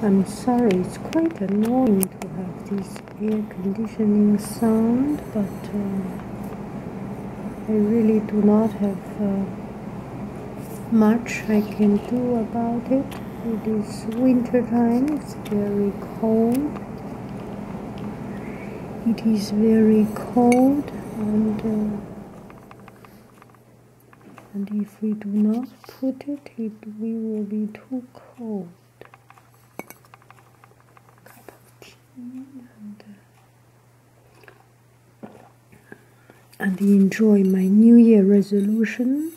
I'm sorry, it's quite annoying to have this air conditioning sound, but uh, I really do not have uh, much I can do about it. It is winter time, it's very cold. It is very cold and uh, and if we do not put it, it we will be too cold. And, uh, and enjoy my New Year resolution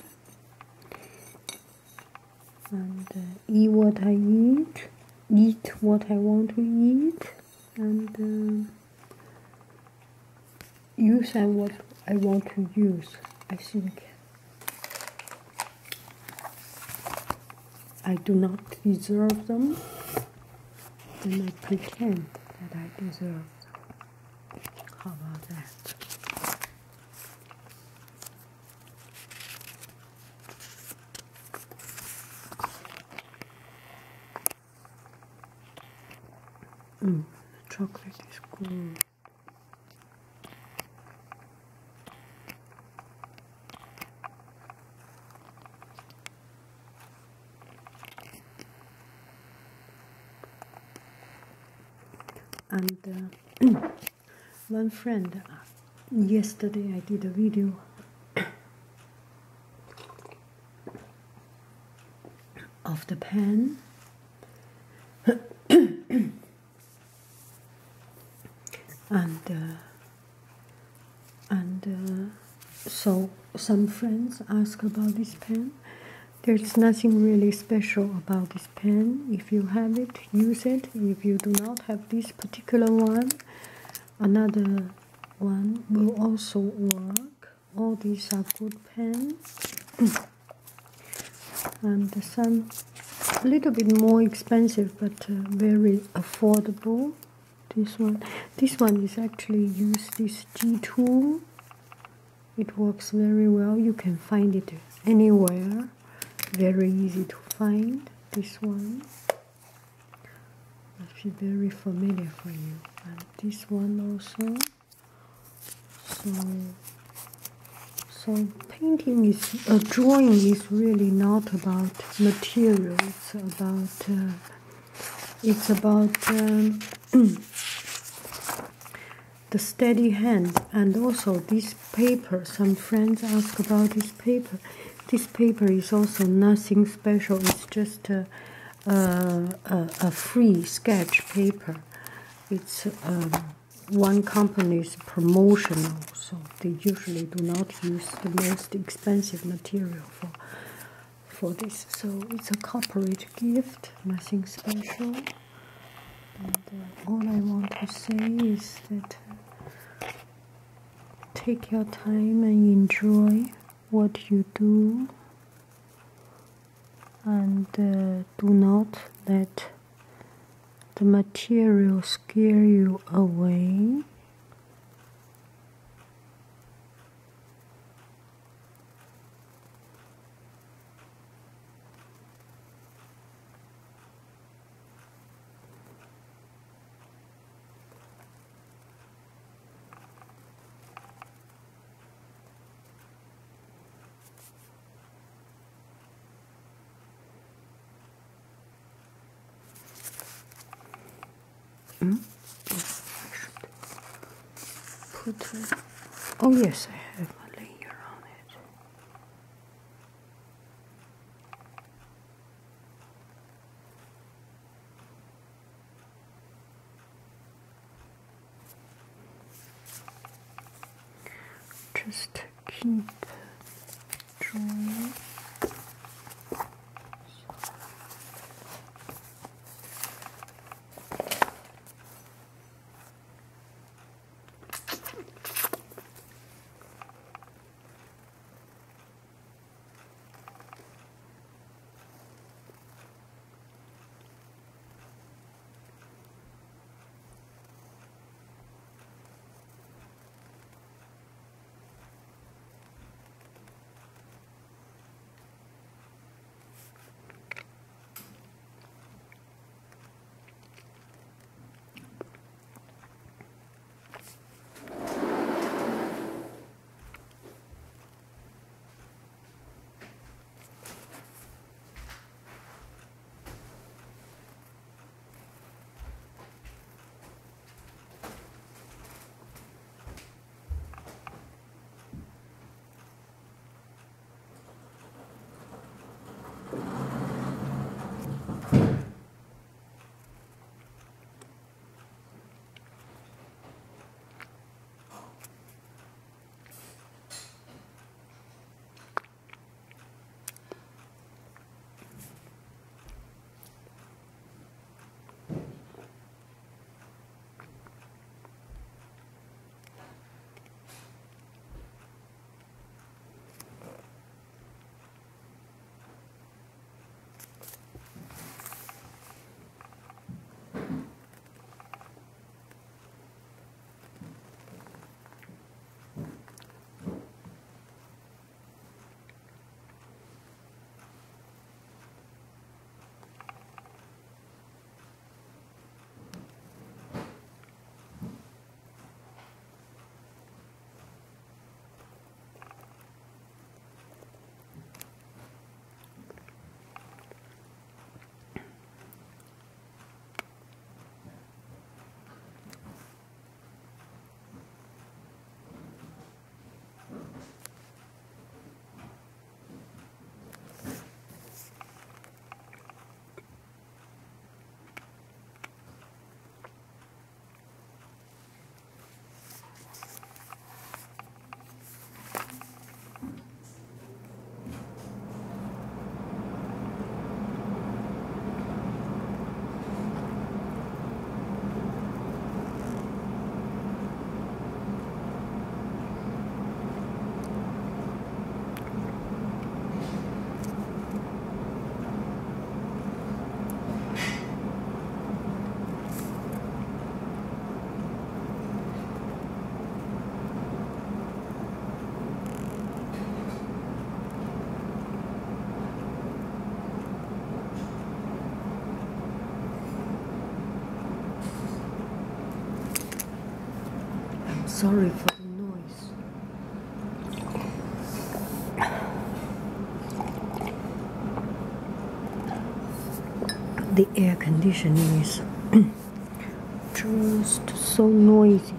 and uh, eat what I eat, eat what I want to eat, and uh, use and what I want to use. I think I do not deserve them, and I pretend that I deserve. How about that? Mm, chocolate is good. And uh, one friend uh, yesterday I did a video. Of the pen. And uh, and uh, so some friends ask about this pen there's nothing really special about this pen. If you have it, use it. If you do not have this particular one, another one will also work. All these are good pens. and some a little bit more expensive but uh, very affordable. This one, this one is actually use this G2. It works very well. You can find it anywhere very easy to find this one. Must be very familiar for you. And this one also. So so painting is a uh, drawing is really not about material. It's about uh, it's about um, the steady hand. And also this paper some friends ask about this paper this paper is also nothing special. It's just a, a, a, free sketch paper. It's um, one company's promotional, so they usually do not use the most expensive material for for this. So it's a corporate gift, nothing special. And uh, all I want to say is that uh, take your time and enjoy what you do and uh, do not let the material scare you away Put it. Oh yes, I have a layer on it. Just keep drawing. Sorry for the noise. The air conditioning is just so noisy.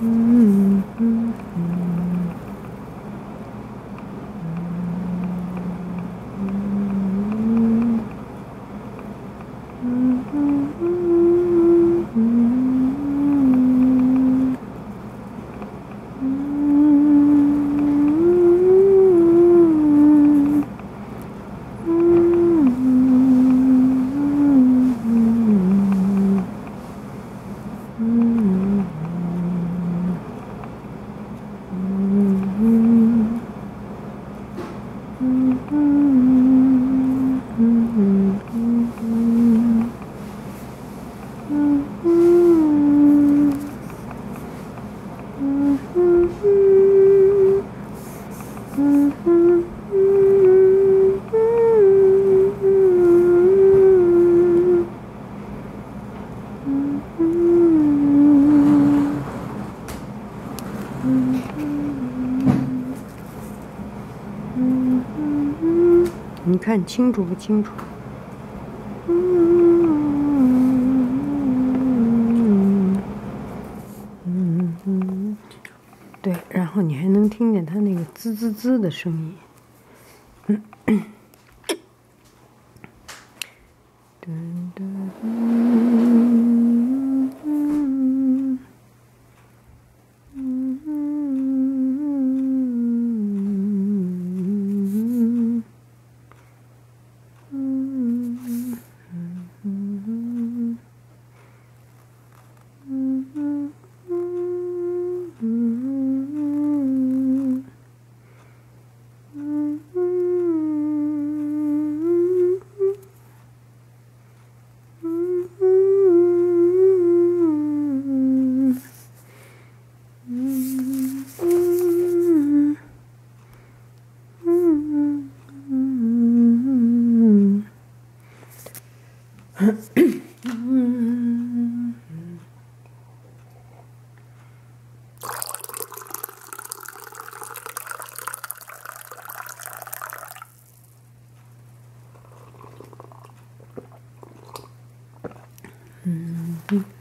Mmm. 你看清楚不清楚？嗯嗯，对，然后你还能听见它那个滋滋滋的声音。うん。